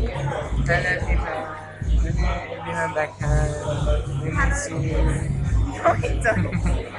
Hello, Tina. Good evening, backhand. We